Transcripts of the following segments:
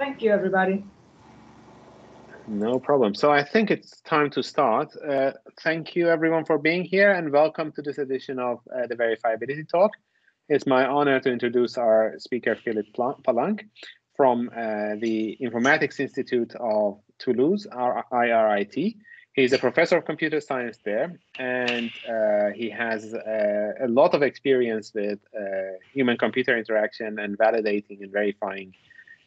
Thank you, everybody. No problem. So I think it's time to start. Uh, thank you everyone for being here and welcome to this edition of uh, the Verifiability Talk. It's my honor to introduce our speaker, Philippe Palanque from uh, the Informatics Institute of Toulouse, our IRIT. He's a professor of computer science there, and uh, he has uh, a lot of experience with uh, human-computer interaction and validating and verifying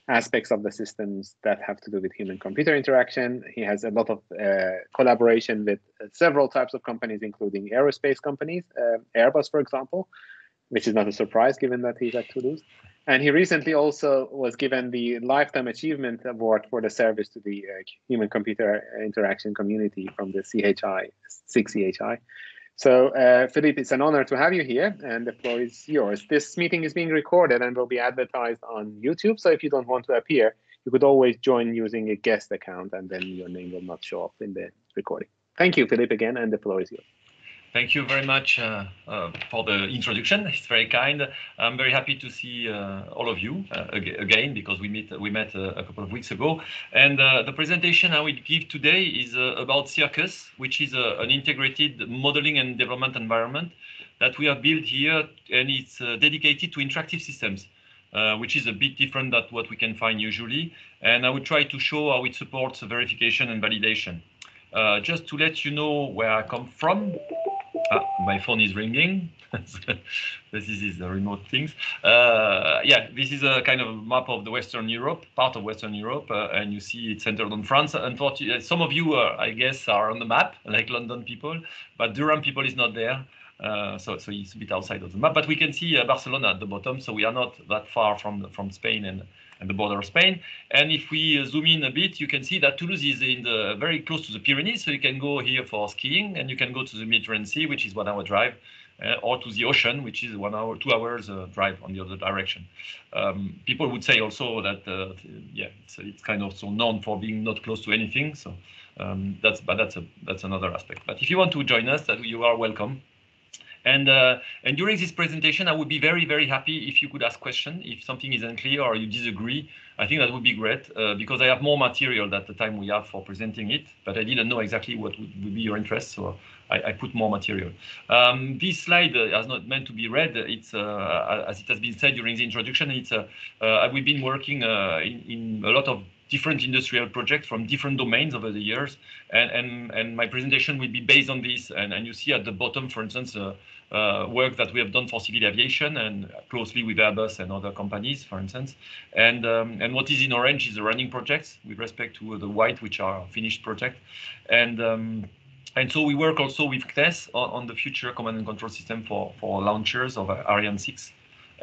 aspects of the systems that have to do with human-computer interaction. He has a lot of uh, collaboration with several types of companies, including aerospace companies, uh, Airbus, for example, which is not a surprise given that he's at Toulouse. And he recently also was given the Lifetime Achievement Award for the service to the uh, human computer interaction community from the CHI, SIGCHI. So, uh, Philippe, it's an honor to have you here, and the floor is yours. This meeting is being recorded and will be advertised on YouTube. So, if you don't want to appear, you could always join using a guest account, and then your name will not show up in the recording. Thank you, Philippe, again, and the floor is yours. Thank you very much uh, uh, for the introduction. It's very kind. I'm very happy to see uh, all of you uh, again because we met we met uh, a couple of weeks ago. And uh, the presentation I will give today is about Circus, which is an integrated modeling and development environment that we have built here, and it's dedicated to interactive systems. which is a bit different than what we can find usually. And I will try to show how it supports verification and validation. just to let you know where I come from, Ah, my phone is ringing. this is the remote things. Uh, yeah, this is a kind of map of the Western Europe, part of Western Europe, uh, and you see it's centered on France. Unfortunately, some of you, uh, I guess, are on the map, like London people, but Durham people is not there. Uh, so, so it's a bit outside of the map, but we can see uh, Barcelona at the bottom, so we are not that far from from Spain and and the border of Spain. And if we zoom in a bit, you can see that Toulouse is in the very close to the Pyrenees. So you can go here for skiing and you can go to the Mediterranean Sea, which is one hour drive. Uh, or to the ocean, which is one hour, two hours uh, drive on the other direction. Um, people would say also that, uh, yeah, it's, it's, kind of so known for being not close to anything. So um, that's, but that's a that's another aspect. But if you want to join us, that you are welcome. And, uh, and during this presentation, I would be very, very happy if you could ask questions. If something is unclear or you disagree, I think that would be great uh, because I have more material than the time we have for presenting it, but I didn't know exactly what would, would be your interest, so I, I put more material. Um, this slide uh, is not meant to be read. It's, uh, as it has been said during the introduction, it's, uh, uh, we've been working in, in a lot of different industrial projects from different domains over the years. And, and, and my presentation will be based on this. And, and you see at the bottom, for instance, uh, uh, work that we have done for civil aviation and closely with Airbus and other companies, for instance. And, um, and what is in orange is the running projects with respect to the white, which are finished project. And um, and so we work also with CNES on, on, the future command and control system for, for launchers of Ariane 6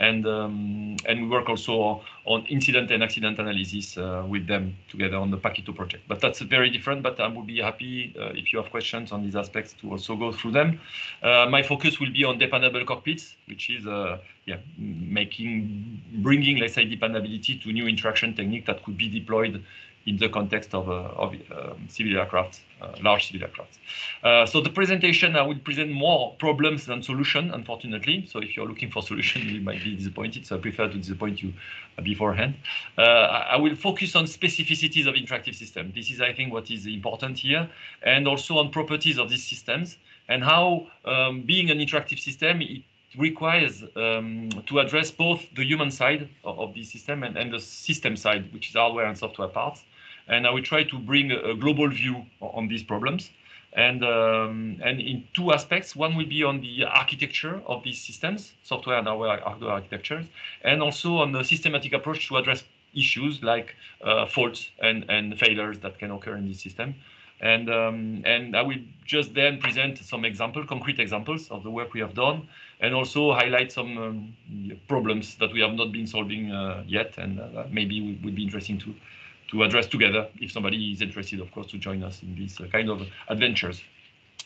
and um, and we work also on incident and accident analysis uh, with them together on the Paquito project. But that's very different. But I would be happy uh, if you have questions on these aspects to also go through them. Uh, my focus will be on dependable cockpits, which is uh, yeah making bringing let's say dependability to new interaction technique that could be deployed in the context of, uh, of um, civil aircraft, uh, large civil aircraft. Uh, so the presentation, I will present more problems than solution, unfortunately. So if you're looking for solution, you might be disappointed. So I prefer to disappoint you beforehand. I will focus on specificities of interactive system. This is, I think, what is important here, and also on properties of these systems and how um, being an interactive system, it requires um, to address both the human side of, of the system and, and, the system side, which is hardware and software parts and I will try to bring a, global view on these problems. And, um, and in two aspects, one will be on the architecture of these systems, software and hardware architectures, and also on the systematic approach to address issues like uh, faults and, and failures that can occur in this system. And, um, and I will just then present some example, concrete examples of the work we have done, and also highlight some um, problems that we have not been solving uh, yet, and uh, maybe would be interesting to, to address together if somebody is interested, of course, to join us in these uh, kind of adventures.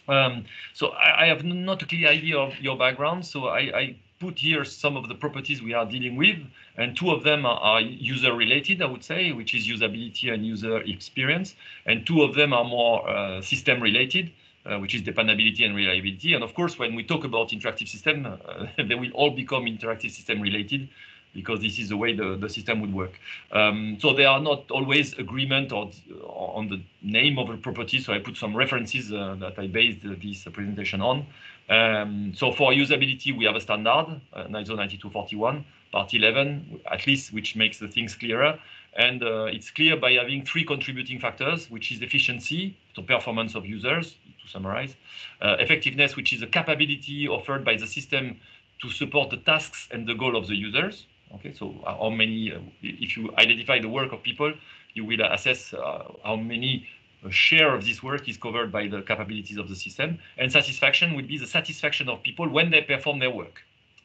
Um, so I, I, have not a clear idea of your background, so I, I, put here some of the properties we are dealing with, and two of them are, are user-related, I would say, which is usability and user experience, and two of them are more uh, system-related, uh, which is dependability and reliability. And of course, when we talk about interactive system, uh, they will all become interactive system related because this is the way the, the system would work. Um, so there are not always agreement or, on the name of a property. So I put some references uh, that I based this presentation on. Um, so for usability, we have a standard, uh, ISO 9241, part 11, at least, which makes the things clearer. And uh, it's clear by having three contributing factors, which is efficiency, so performance of users, to summarize, uh, effectiveness, which is the capability offered by the system to support the tasks and the goal of the users. Okay, so uh, how many, uh, if you identify the work of people, you will assess uh, how many share of this work is covered by the capabilities of the system. And satisfaction would be the satisfaction of people when they perform their work,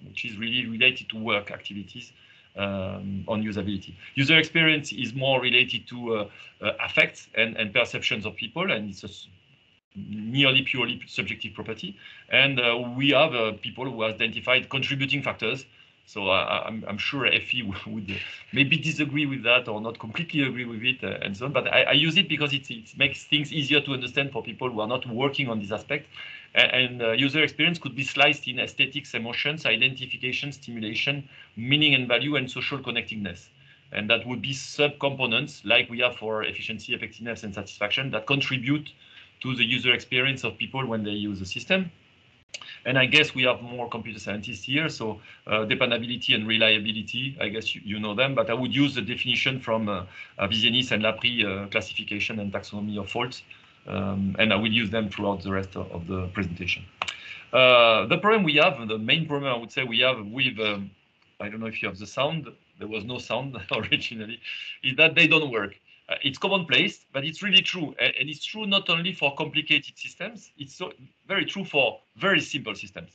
which is really related to work activities um, on usability. User experience is more related to uh, uh, affects and, and perceptions of people, and it's a nearly purely subjective property. And uh, we have people who identified contributing factors. So uh, I'm, I'm, sure Effie would maybe disagree with that or not completely agree with it uh, and so on. But I, I use it because it, it, makes things easier to understand for people who are not working on this aspect. And, and uh, user experience could be sliced in aesthetics, emotions, identification, stimulation, meaning and value, and social connectedness. And that would be sub-components like we have for efficiency, effectiveness, and satisfaction that contribute to the user experience of people when they use the system. And I guess we have more computer scientists here, so uh, dependability and reliability, I guess you, you, know them, but I would use the definition from uh, Vizienis and Laprie uh, classification and taxonomy of faults, um, and I will use them throughout the rest of, of the presentation. Uh, the problem we have, the main problem I would say we have with, um, I don't know if you have the sound, there was no sound originally, is that they don't work. Uh, it's commonplace, but it's really true. And, and, it's true not only for complicated systems, it's so very true for very simple systems.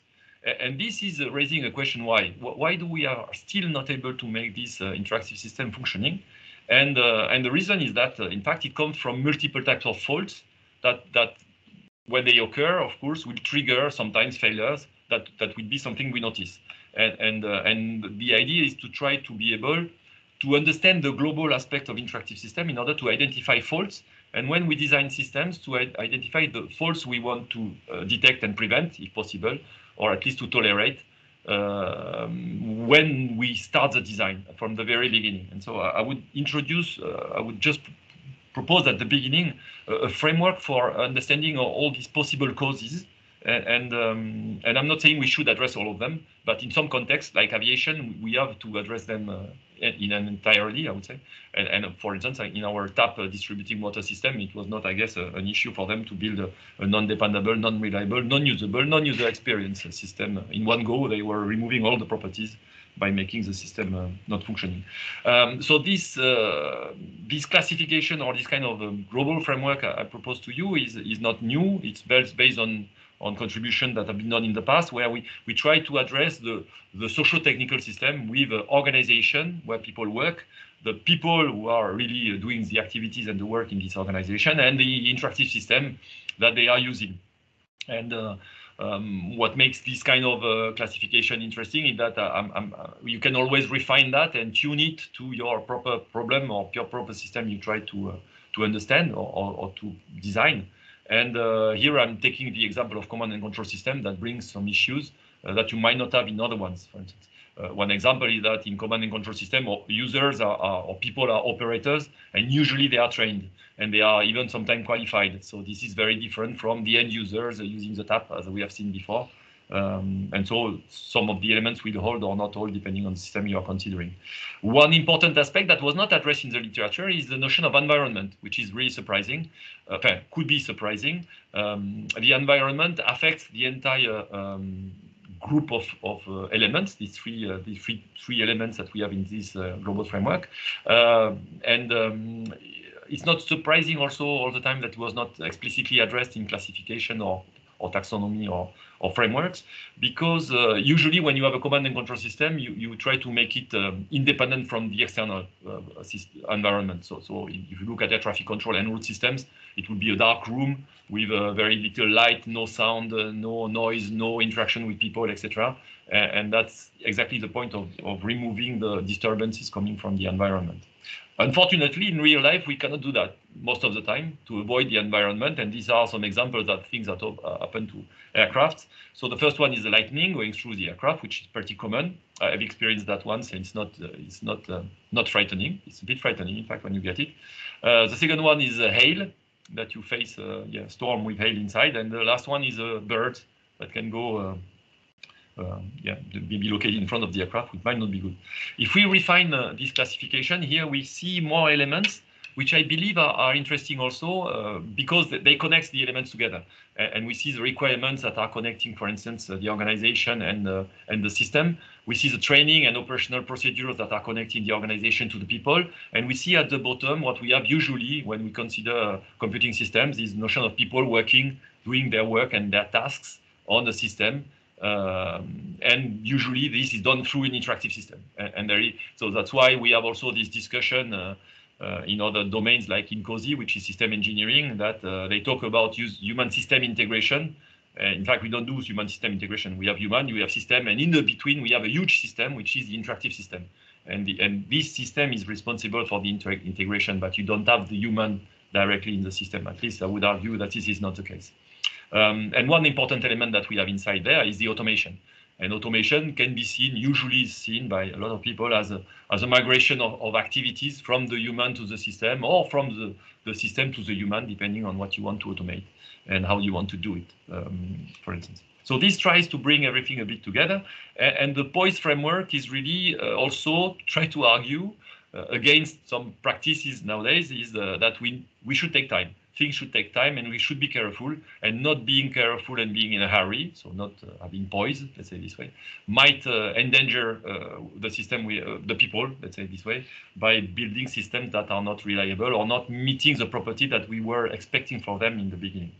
And this is raising a question why? Why do we are still not able to make this uh, interactive system functioning? And, uh, and the reason is that, uh, in fact, it comes from multiple types of faults that, that when they occur, of course, will trigger sometimes failures that, that will be something we notice. And, and, uh, and the idea is to try to be able to understand the global aspect of interactive system in order to identify faults. And when we design systems, to identify the faults we want to uh, detect and prevent, if possible, or at least to tolerate uh, when we start the design from the very beginning. And so I would introduce, uh, I would just propose at the beginning a framework for understanding all these possible causes and um, and I'm not saying we should address all of them, but in some contexts, like aviation, we have to address them uh, in an entirely, I would say. And, and for instance, in our TAP uh, distributing water system, it was not, I guess, uh, an issue for them to build a, a non-dependable, non-reliable, non-usable, non-user experience system. In one go, they were removing all the properties by making the system uh, not functioning. Um, so this uh, this classification or this kind of um, global framework I, I, propose to you is is not new. It's based on on contribution that have been done in the past, where we, we try to address the, the social-technical system with uh, organization where people work, the people who are really uh, doing the activities and the work in this organization, and the interactive system that they are using. And uh, um, what makes this kind of uh, classification interesting is that uh, I'm, I'm, uh, you can always refine that and tune it to your proper problem or your proper system you try to uh, to understand or, or, or, to design. And uh, here I'm taking the example of command and control system that brings some issues uh, that you might not have in other ones, for instance. Uh, one example is that in command and control system, users are, are, or people are operators, and usually they are trained, and they are even sometimes qualified. So this is very different from the end users using the tap, as we have seen before. Um, and so some of the elements will hold or not hold depending on the system you are considering. One important aspect that was not addressed in the literature is the notion of environment, which is really surprising, uh, could be surprising. Um, the environment affects the entire um, group of, of uh, elements, these three, uh, three, three elements that we have in this uh, global framework. Uh, and um, it's not surprising also all the time that it was not explicitly addressed in classification or or taxonomy or, or frameworks, because uh, usually when you have a command and control system, you, you try to make it um, independent from the external uh, environment. So, so if you look at air traffic control and route systems, it would be a dark room with uh, very little light, no sound, uh, no noise, no interaction with people, etc. And, and that's exactly the point of, of removing the disturbances coming from the environment. Unfortunately, in real life, we cannot do that most of the time to avoid the environment. And these are some examples of things that uh, happen to aircraft. So the first one is the lightning going through the aircraft, which is pretty common. I've experienced that once, and it's not uh, it's not uh, not frightening. It's a bit frightening, in fact, when you get it. Uh, the second one is hail that you face, uh, yeah, storm with hail inside, and the last one is a bird that can go. Uh, uh, yeah, maybe located in front of the aircraft, which might not be good. If we refine uh, this classification here, we see more elements which I believe are, are interesting also uh, because they connect the elements together. And we see the requirements that are connecting, for instance, uh, the organization and, uh, and the system. We see the training and operational procedures that are connecting the organization to the people. And we see at the bottom what we have usually when we consider computing systems is notion of people working, doing their work and their tasks on the system. Um, and usually this is done through an interactive system. And, and there is, so that's why we have also this discussion uh, uh, in other domains like INCOSE, which is system engineering, that uh, they talk about use human system integration. Uh, in fact, we don't do human system integration. We have human, we have system, and in the between, we have a huge system, which is the interactive system. And, the, and this system is responsible for the integration, but you don't have the human directly in the system. At least I would argue that this is not the case. Um, and one important element that we have inside there is the automation. And automation can be seen, usually seen by a lot of people as a, as a migration of, of activities from the human to the system or from the, the system to the human, depending on what you want to automate and how you want to do it, um, for instance. So this tries to bring everything a bit together. And, and the POISE framework is really uh, also try to argue uh, against some practices nowadays is uh, that we, we should take time things should take time and we should be careful and not being careful and being in a hurry so not uh, having poise let's say this way might uh, endanger uh, the system we uh, the people let's say this way by building systems that are not reliable or not meeting the property that we were expecting for them in the beginning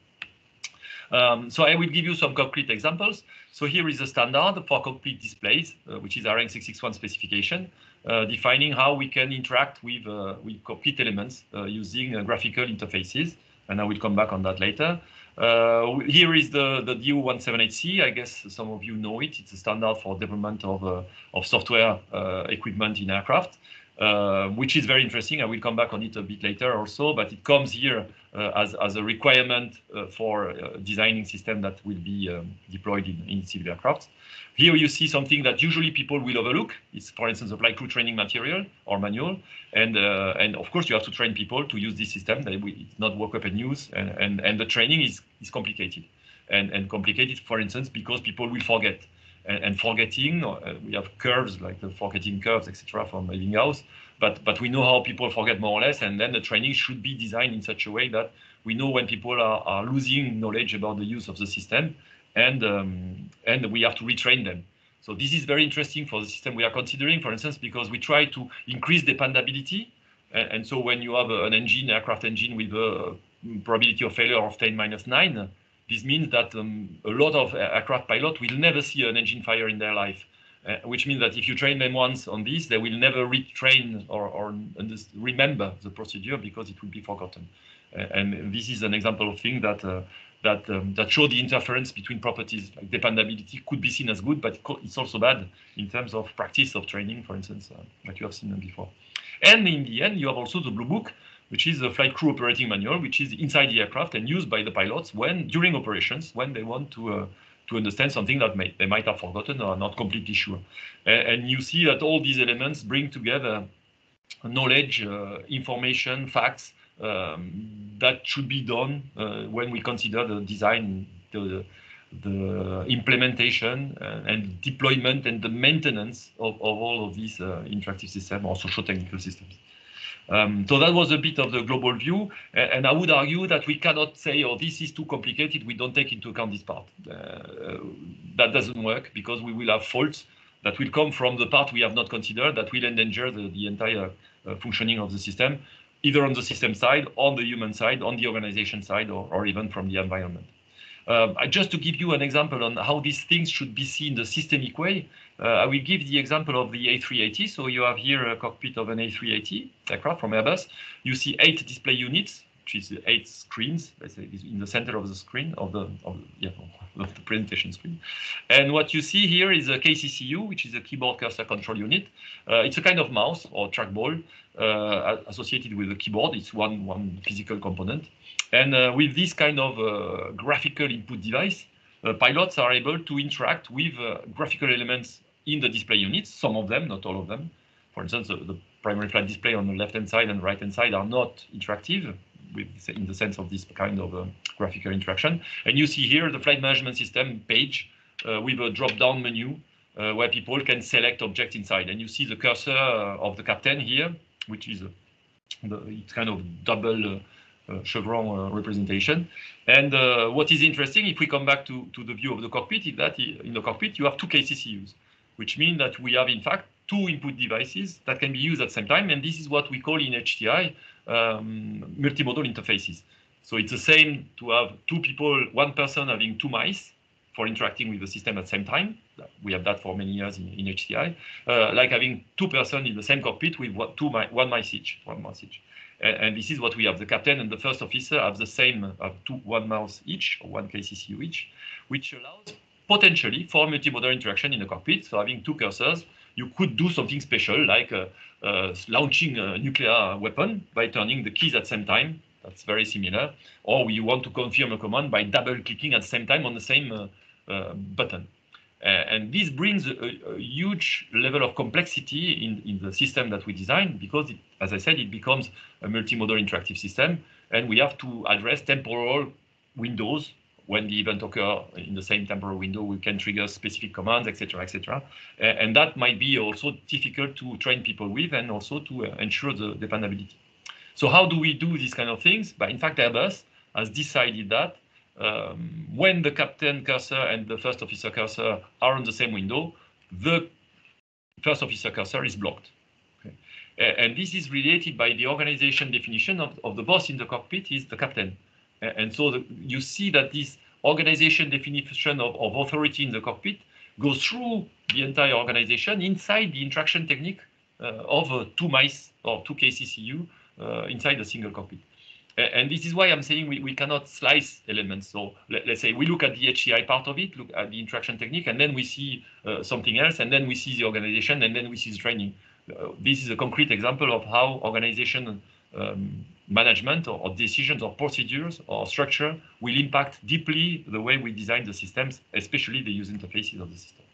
um, so I will give you some concrete examples. So here is a standard for cockpit displays, uh, which is ARINC 661 specification, uh, defining how we can interact with, uh, with cockpit elements uh, using uh, graphical interfaces. And I will come back on that later. Uh, here is the, the DO178C. I guess some of you know it. It's a standard for development of, of software equipment in aircraft. Uh, which is very interesting. I will come back on it a bit later also, but it comes here as, as a requirement uh, for uh, designing system that will be um, deployed in, in civil aircraft. Here you see something that usually people will overlook. It's, for instance, a flight crew training material or manual. And, uh, and of course, you have to train people to use this system. That it's not work up and use. And, and, and the training is, is complicated. And, and complicated, for instance, because people will forget and, and forgetting. Uh, we have curves like the forgetting curves, etc., from Ebbinghaus. But but we know how people forget more or less, and then the training should be designed in such a way that we know when people are, are losing knowledge about the use of the system, and um, and we have to retrain them. So this is very interesting for the system we are considering, for instance, because we try to increase dependability. And, and so when you have an engine, aircraft engine with a probability of failure of 10 minus 9, this means that um, a lot of aircraft pilots will never see an engine fire in their life, uh, which means that if you train them once on this, they will never retrain or, or remember the procedure because it will be forgotten. Uh, and this is an example of thing that uh, that um, that show the interference between properties. Like dependability could be seen as good, but it's also bad in terms of practice of training, for instance, uh, that you have seen before. And in the end, you have also the blue book, which is the flight crew operating manual, which is inside the aircraft and used by the pilots when during operations when they want to uh, to understand something that may, they might have forgotten or not completely sure. And, and you see that all these elements bring together knowledge, uh, information, facts um, that should be done uh, when we consider the design, the, the implementation uh, and deployment and the maintenance of, of all of these uh, interactive systems or social technical systems. Um, so that was a bit of the global view, and I would argue that we cannot say, "Oh, this is too complicated. We don't take into account this part." Uh, that doesn't work because we will have faults that will come from the part we have not considered that will endanger the, the entire uh, functioning of the system, either on the system side, on the human side, on the organization side, or, or even from the environment. Um, just to give you an example on how these things should be seen the systemic way, uh, I will give the example of the A380. So you have here a cockpit of an A380 aircraft from Airbus. You see eight display units which is eight screens, let's say in the center of the screen of the of, yeah, of the presentation screen. And what you see here is a KCCU, which is a keyboard cursor control unit. Uh, it's a kind of mouse or trackball uh, associated with the keyboard. It's one one physical component. And uh, with this kind of uh, graphical input device, uh, pilots are able to interact with uh, graphical elements in the display units. Some of them, not all of them. For instance, the, the primary flight display on the left-hand side and right-hand side are not interactive with, in the sense of this kind of uh, graphical interaction. And you see here the flight management system page uh, with a drop-down menu uh, where people can select objects inside. And you see the cursor of the captain here, which is the, it's kind of double uh, chevron uh, representation. And uh, what is interesting, if we come back to, to the view of the cockpit, is that in the cockpit you have two KCCUs, which means that we have in fact two input devices that can be used at the same time. And this is what we call in HCI um, multimodal interfaces. So it's the same to have two people, one person having two mice for interacting with the system at the same time. We have that for many years in, in HCI, uh, like having two person in the same cockpit with what, two one mice each, one mouse each. And, and, this is what we have. The captain and the first officer have the same, have two, one mouse each, or one KCCU each, which allows potentially for multimodal interaction in the cockpit. So having two cursors, you could do something special like uh, uh, launching a nuclear weapon by turning the keys at the same time. That's very similar. Or you want to confirm a command by double clicking at the same time on the same uh, uh button. And this brings a, a, huge level of complexity in, in the system that we design because, it, as I said, it becomes a multimodal interactive system. And we have to address temporal windows when the event occur in the same temporal window, we can trigger specific commands, etc., etc. And that might be also difficult to train people with and also to uh, ensure the dependability. So how do we do these kind of things? But in fact, Airbus has decided that um, when the captain cursor and the first officer cursor are on the same window, the first officer cursor is blocked. Okay. And this is related by the organization definition of, of the boss in the cockpit is the captain. And so the, you see that this organization definition of, of authority in the cockpit goes through the entire organization inside the interaction technique uh, of uh, two mice or two KCCU uh, inside a single cockpit. And this is why I'm saying we, we cannot slice elements. So let, us say we look at the HCI part of it, look at the interaction technique, and then we see uh, something else, and then we see the organization, and then we see the training. Uh, this is a concrete example of how organization um, management or, or, decisions or procedures or structure will impact deeply the way we design the systems, especially the user interfaces of the system.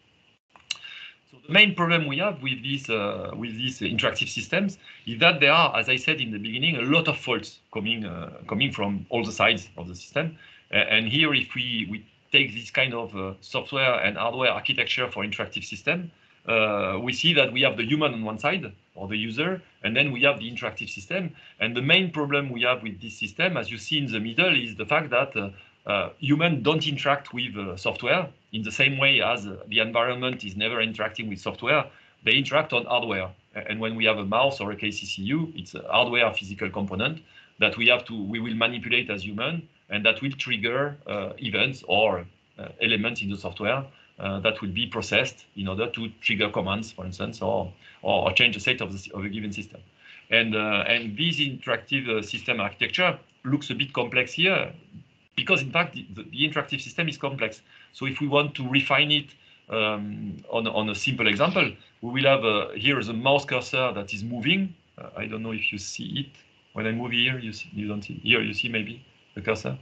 So the main problem we have with these uh, with these interactive systems is that there are, as I said in the beginning, a lot of faults coming uh, coming from all the sides of the system. Uh, and here, if we we take this kind of uh, software and hardware architecture for interactive system, uh, we see that we have the human on one side or the user, and then we have the interactive system. And the main problem we have with this system, as you see in the middle, is the fact that uh, uh, humans don't interact with uh, software in the same way as uh, the environment is never interacting with software. They interact on hardware. And when we have a mouse or a KCCU, it's a hardware physical component that we have to, we will manipulate as human, and that will trigger uh, events or elements in the software uh, that will be processed in order to trigger commands, for instance, or, or change the state of, the, of a given system. And, uh, and this interactive uh, system architecture looks a bit complex here because, in fact, the, the, interactive system is complex. So if we want to refine it um, on, on a simple example, we will have uh, here is a mouse cursor that is moving. Uh, I don't know if you see it. When I move here, you, see, you don't see. Here you see maybe the cursor.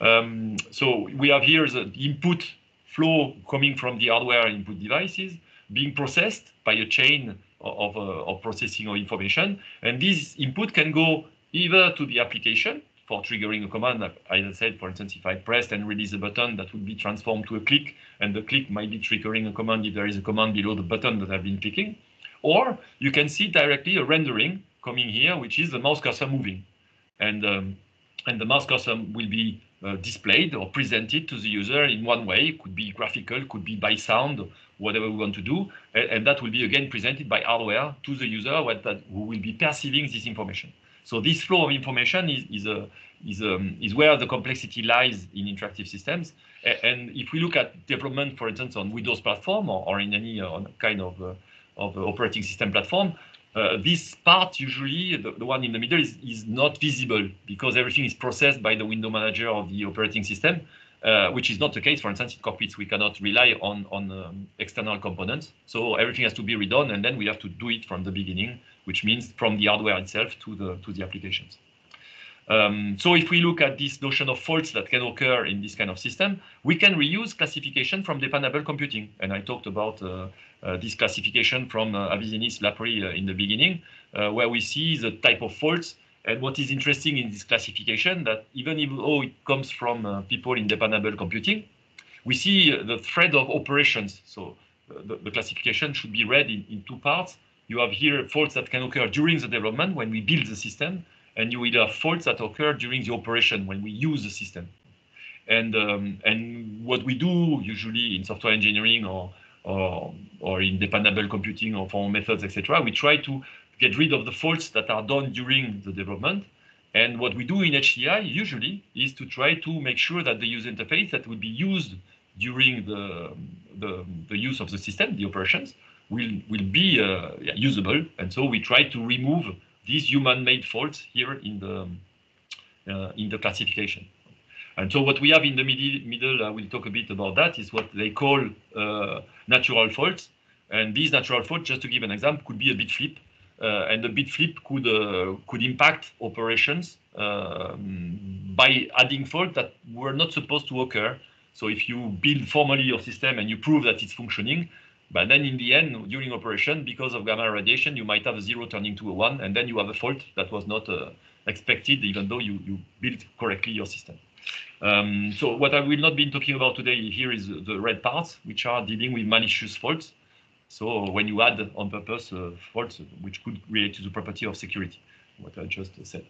Um, so we have here the input flow coming from the hardware input devices being processed by a chain of, uh, of processing of information. And this input can go either to the application for triggering a command. As I said, for instance, if I pressed and release a button, that would be transformed to a click, and the click might be triggering a command if there is a command below the button that I've been clicking. Or you can see directly a rendering coming here, which is the mouse cursor moving. And, um, and the mouse cursor will be uh, displayed or presented to the user in one way. It could be graphical, could be by sound, whatever we want to do. And, and that will be again presented by hardware to the user that, who will be perceiving this information. So this flow of information is, is, a, is, um, is where the complexity lies in interactive systems. And if we look at development, for instance, on Windows platform or, or in any uh, kind of, uh, of operating system platform, uh, this part usually, the, the, one in the middle, is, is not visible because everything is processed by the window manager of the operating system, uh, which is not the case. For instance, in cockpits, we cannot rely on, on um, external components. So everything has to be redone, and then we have to do it from the beginning, which means from the hardware itself to the, to the applications. Um, so if we look at this notion of faults that can occur in this kind of system, we can reuse classification from dependable computing. And I talked about uh, uh, this classification from uh, Avizienis Laprie uh, in the beginning, uh, where we see the type of faults. And what is interesting in this classification that even if though it comes from uh, people in dependable computing, we see the thread of operations. So the, the, classification should be read in, in two parts. You have here faults that can occur during the development when we build the system, and you will have faults that occur during the operation when we use the system. And um, and what we do usually in software engineering or or, or in dependable computing or formal methods, etc., we try to get rid of the faults that are done during the development. And what we do in HCI usually is to try to make sure that the user interface that will be used during the, the, the use of the system, the operations, will, will be uh, usable. And so we try to remove these human-made faults here in the uh, in the classification. And so what we have in the middle, middle I will talk a bit about that, is what they call uh, natural faults. And these natural faults, just to give an example, could be a bit flip. Uh, and the bit flip could uh, could impact operations um, by adding faults that were not supposed to occur. So if you build formally your system and you prove that it's functioning, but then in the end, during operation, because of gamma radiation, you might have a zero turning to a one, and then you have a fault that was not uh, expected, even though you, you built correctly your system. Um, so what I will not be talking about today here is the red parts, which are dealing with malicious faults. So when you add on purpose uh, faults, which could relate to the property of security, what I just said.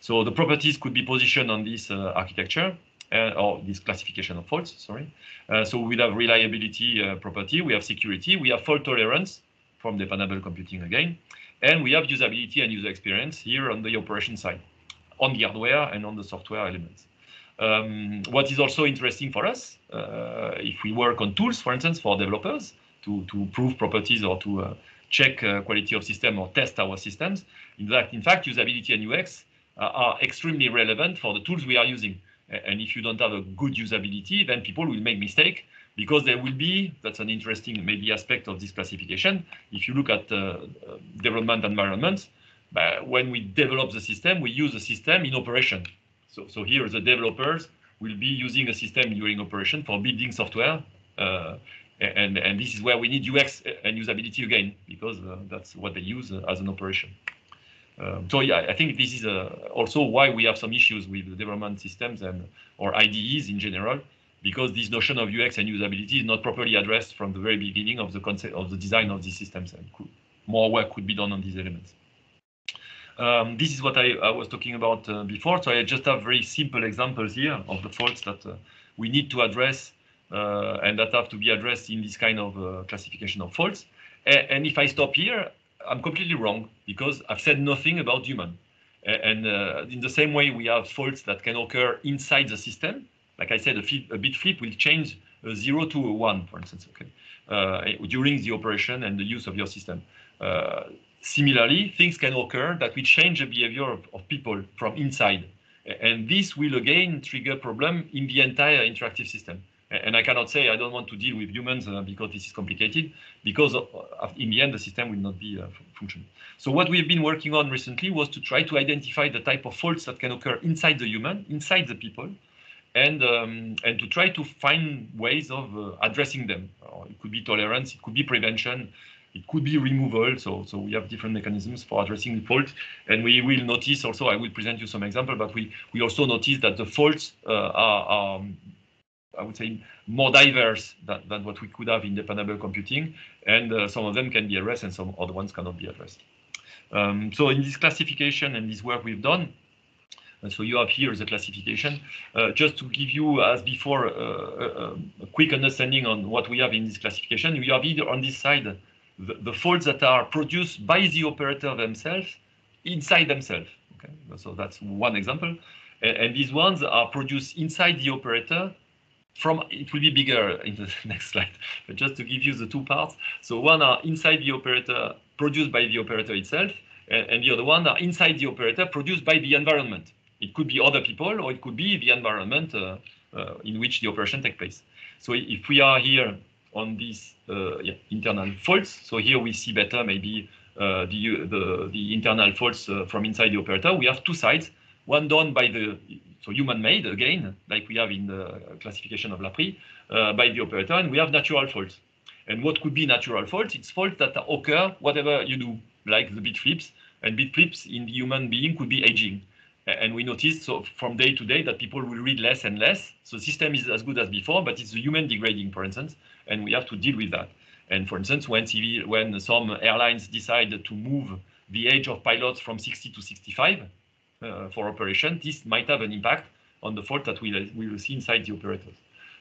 So the properties could be positioned on this uh, architecture or this classification of faults, sorry. Uh, so we have reliability uh, property, we have security, we have fault tolerance from dependable computing again, and we have usability and user experience here on the operation side, on the hardware and on the software elements. Um, what is also interesting for us, uh, if we work on tools, for instance, for developers to, to prove properties or to uh, check uh, quality of system or test our systems, in fact, in fact, usability and UX are extremely relevant for the tools we are using. And if you don't have a good usability, then people will make mistake because there will be, that's an interesting maybe aspect of this classification. If you look at uh, development environments, uh, when we develop the system, we use the system in operation. So, so here the developers will be using a system during operation for building software. Uh, and, and this is where we need UX and usability again, because uh, that's what they use uh, as an operation. Um, so yeah, I think this is uh, also why we have some issues with the development systems and or IDEs in general, because this notion of UX and usability is not properly addressed from the very beginning of the concept of the design of these systems, and could, more work could be done on these elements. Um, this is what I, I was talking about uh, before. So I just have very simple examples here of the faults that uh, we need to address uh, and that have to be addressed in this kind of uh, classification of faults. And if I stop here, I'm completely wrong because I've said nothing about human. And uh, in the same way, we have faults that can occur inside the system. Like I said, a, flip, a bit flip will change a zero to a one, for instance, okay, uh, during the operation and the use of your system. Uh, similarly, things can occur that will change the behavior of, of people from inside. And this will again trigger problem in the entire interactive system. And I cannot say I don't want to deal with humans uh, because this is complicated, because of, in the end, the system will not be uh, functioning. So what we've been working on recently was to try to identify the type of faults that can occur inside the human, inside the people, and um, and to try to find ways of uh, addressing them. Uh, it could be tolerance, it could be prevention, it could be removal. So, so we have different mechanisms for addressing the fault. And we will notice also, I will present you some example, but we, we also notice that the faults uh, are, are I would say, more diverse than, than what we could have in dependable computing. And uh, some of them can be addressed and some other ones cannot be addressed. Um, so in this classification and this work we've done, uh, so you have here the classification. Uh, just to give you, as before, uh, uh a, quick understanding on what we have in this classification, we have either on this side the, the faults that are produced by the operator themselves inside themselves. Okay, so that's one example. And, and these ones are produced inside the operator from it will be bigger in the next slide but just to give you the two parts so one are inside the operator produced by the operator itself, and, and the other one are inside the operator produced by the environment. It could be other people, or it could be the environment uh, uh, in which the operation takes place. So if we are here on these uh, yeah, internal faults, so here we see better maybe uh, the, the, the internal faults uh, from inside the operator. We have two sides, one done by the so human-made again, like we have in the classification of Laprie, uh, by the operator, and we have natural faults. And what could be natural faults? It's faults that occur whatever you do, like the bit flips, and bit flips in the human being could be aging. And we noticed so from day to day that people will read less and less. So the system is as good as before, but it's the human degrading, for instance, and we have to deal with that. And for instance, when when some airlines decide to move the age of pilots from 60 to 65 uh, for operation, this might have an impact on the fault that we will, we will see inside the operators.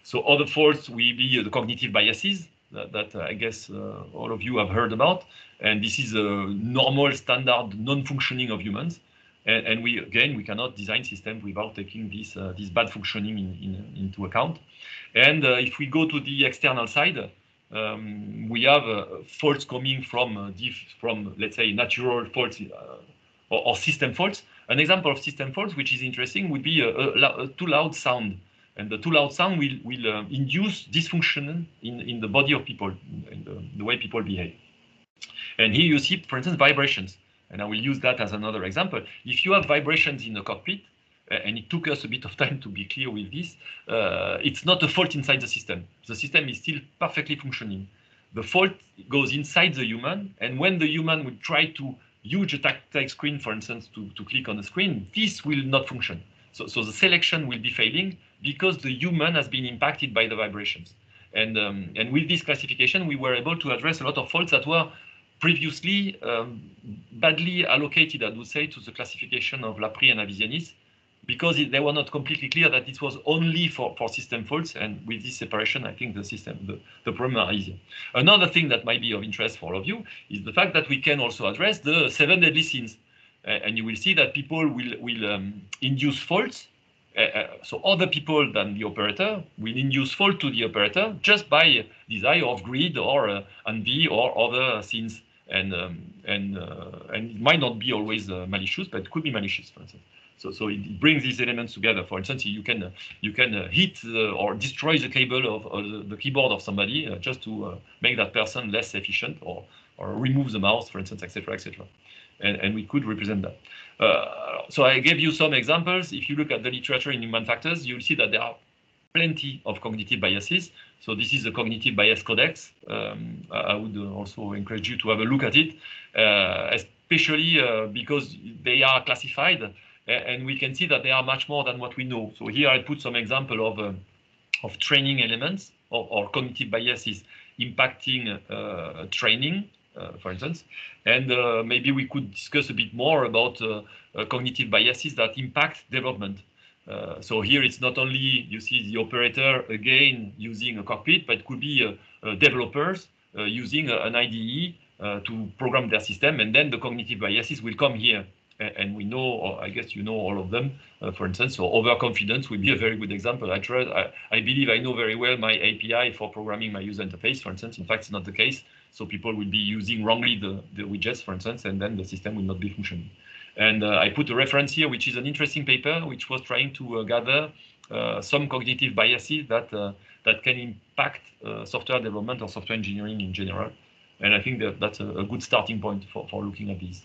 So other faults will be the cognitive biases that, that uh, I guess uh, all of you have heard about. And this is a normal standard non-functioning of humans. And, and, we again we cannot design systems without taking this uh, this bad functioning in, in, into account. And uh, if we go to the external side, um, we have uh, faults coming from uh, from let's say natural faults or, or, system faults. An example of system faults, which is interesting, would be a, a, a too loud sound. And the too loud sound will, will uh, induce dysfunction in, in the body of people, in the, the, way people behave. And here you see, for instance, vibrations. And I will use that as another example. If you have vibrations in the cockpit, and it took us a bit of time to be clear with this, uh, it's not a fault inside the system. The system is still perfectly functioning. The fault goes inside the human, and when the human would try to use a tactile screen, for instance, to, to click on the screen, this will not function. So, so the selection will be failing because the human has been impacted by the vibrations. And, um, and with this classification, we were able to address a lot of faults that were previously um, badly allocated, I would say, to the classification of Laprie and Avizienis, because it, they were not completely clear that it was only for, for system faults. And with this separation, I think the system, the, the problem are easier. Another thing that might be of interest for all of you is the fact that we can also address the seven deadly sins. Uh, and you will see that people will, will um, induce faults. Uh, so other people than the operator will induce fault to the operator just by desire of greed or uh, envy or other sins. And um, and uh, and it might not be always uh, malicious, but it could be malicious, for instance. So, so it brings these elements together. For instance, you can you can hit or destroy the cable of, the, the, keyboard of somebody just to make that person less efficient, or or remove the mouse, for instance, etc., etc and, and we could represent that. Uh, so I gave you some examples. If you look at the literature in human factors, you'll see that there are plenty of cognitive biases. So this is the cognitive bias codex. Um, I would also encourage you to have a look at it, uh, especially uh, because they are classified and we can see that they are much more than what we know. So here I put some example of, uh, of training elements or, or cognitive biases impacting uh, training. Uh, for instance. And uh, maybe we could discuss a bit more about uh, cognitive biases that impact development. Uh, so here it's not only you see the operator again using a cockpit, but it could be uh, uh, developers using an IDE to program their system, and then the cognitive biases will come here. And we know, or I guess you know all of them. for instance, so overconfidence would be a very good example. I, try, I, I believe I know very well my API for programming my user interface. For instance, in fact, it's not the case. So people will be using wrongly the, the widgets, for instance, and then the system will not be functioning. And uh, I put a reference here, which is an interesting paper, which was trying to uh, gather uh, some cognitive biases that uh, that can impact uh, software development or software engineering in general. And I think that that's a, a good starting point for, for looking at these.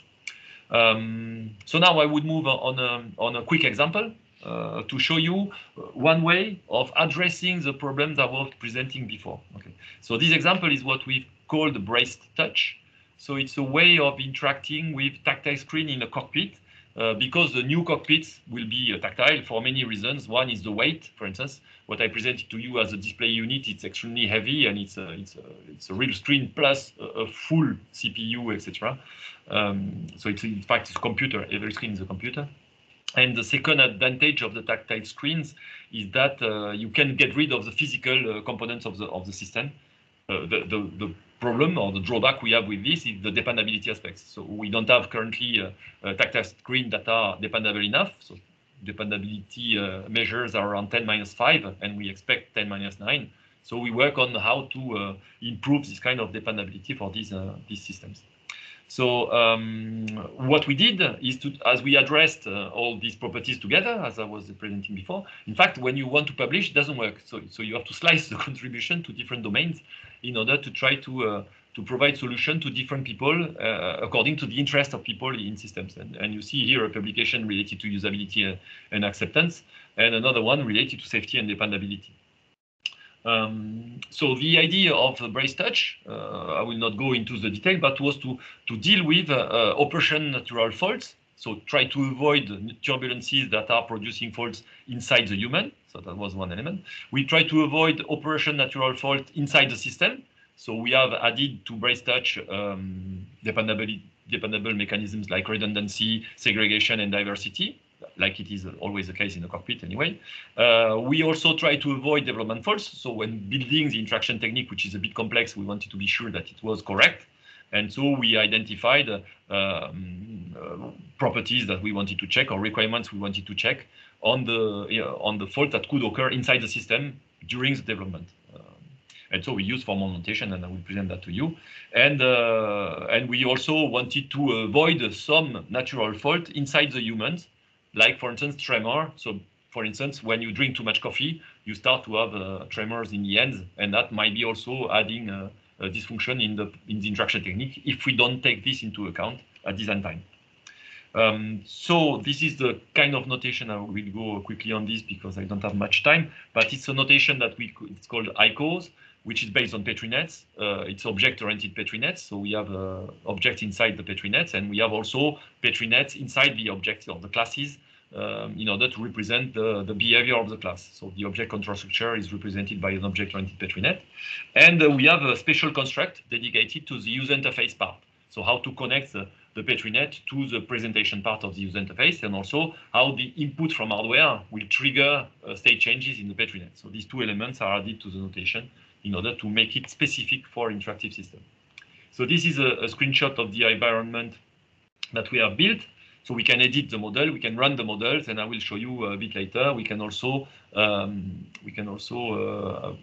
Um, so now I would move on a, on a quick example uh, to show you one way of addressing the problems I was presenting before. Okay, so this example is what we've called braced touch. So it's a way of interacting with tactile screen in a cockpit uh, because the new cockpits will be uh, tactile for many reasons. One is the weight, for instance. What I presented to you as a display unit, it's extremely heavy and it's a, it's a, it's a real screen plus a, a full CPU, etc. Um, so it's in fact it's a computer. Every screen is a computer. And the second advantage of the tactile screens is that uh, you can get rid of the physical uh, components of the of the system. Uh, the, the, the problem or the drawback we have with this is the dependability aspects. So we don't have currently uh, tactile screen that are dependable enough. So dependability uh, measures are around 10 minus 5, and we expect 10 minus 9. So we work on how to uh, improve this kind of dependability for these, uh, these systems. So um, what we did is to, as we addressed uh, all these properties together, as I was presenting before, in fact, when you want to publish, it doesn't work. So, so you have to slice the contribution to different domains in order to try to uh, to provide solution to different people uh, according to the interest of people in systems. And, and you see here a publication related to usability and acceptance, and another one related to safety and dependability. Um, so the idea of Brace Touch, uh, I will not go into the detail, but was to, to deal with uh, uh, operation natural faults. So try to avoid turbulences that are producing faults inside the human. So that was one element. We try to avoid operation natural fault inside the system. So we have added to Brace Touch um, dependability, dependable mechanisms like redundancy, segregation, and diversity like it is always the case in the cockpit anyway. Uh, we also try to avoid development faults. So when building the interaction technique, which is a bit complex, we wanted to be sure that it was correct. And so we identified uh, um, uh, properties that we wanted to check or requirements we wanted to check on the on the fault that could occur inside the system during the development. Um, and so we use formal notation, and I will present that to you. And uh, and we also wanted to avoid some natural fault inside the humans like for instance tremor. So for instance, when you drink too much coffee, you start to have uh, tremors in the hands, and that might be also adding uh, a dysfunction in the in the interaction technique if we don't take this into account at design time. Um, so this is the kind of notation I will go quickly on this because I don't have much time, but it's a notation that we it's called ICOs, which is based on Petri nets. Uh, it's object-oriented Petri nets. So we have uh, objects inside the Petri nets, and we have also Petri nets inside the objects of the classes um, in order to represent the, the behavior of the class. So the object control structure is represented by an object-oriented Petri net. And uh, we have a special construct dedicated to the user interface part. So how to connect the, the Petri net to the presentation part of the user interface, and also how the input from hardware will trigger uh, state changes in the Petri net. So these two elements are added to the notation in order to make it specific for interactive system. So this is a, a screenshot of the environment that we have built. So we can edit the model, we can run the models, and I will show you a bit later. We can also um, we can also uh,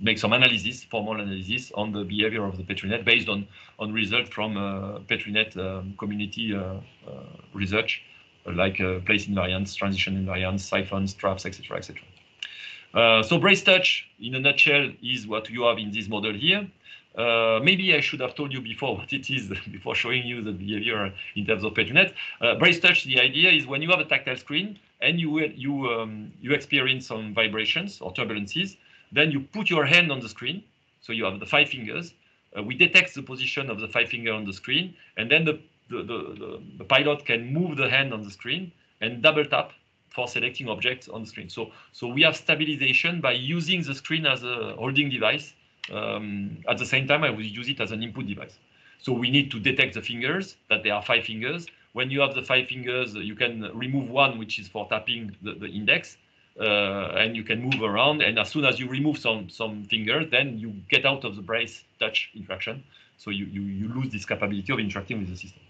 make some analysis, formal analysis on the behavior of the PetriNet based on on results from uh, PetriNet um, community uh, uh research, like uh, place invariants, transition invariants, siphons, traps, etc., etc. Uh, so brace touch, in a nutshell, is what you have in this model here. Maybe I should have told you before what it is before showing you the behavior in terms of PetriNet. Brace touch, the idea is when you have a tactile screen and you you um, you experience some vibrations or turbulences, then you put your hand on the screen. So you have the five fingers. Uh, we detect the position of the five finger on the screen, and then the the, the, the, pilot can move the hand on the screen and double tap for selecting objects on the screen. So, so we have stabilization by using the screen as a holding device. Um, at the same time, I will use it as an input device. So we need to detect the fingers, that there are five fingers. When you have the five fingers, you can remove one, which is for tapping the, the index, and you can move around. And as soon as you remove some, some fingers, then you get out of the brace touch interaction. So you, you, you lose this capability of interacting with the system.